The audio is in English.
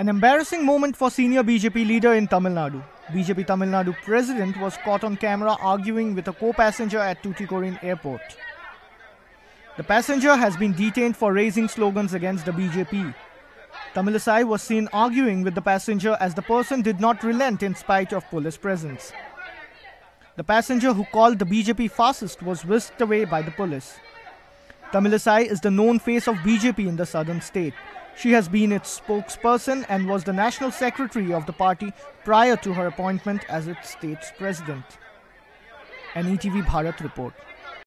An embarrassing moment for senior BJP leader in Tamil Nadu. BJP Tamil Nadu president was caught on camera arguing with a co-passenger at Tuticorin airport. The passenger has been detained for raising slogans against the BJP. Tamilisai was seen arguing with the passenger as the person did not relent in spite of police presence. The passenger who called the BJP fascist was whisked away by the police. Tamilisai is the known face of BJP in the southern state. She has been its spokesperson and was the national secretary of the party prior to her appointment as its state's president. An ETV Bharat report.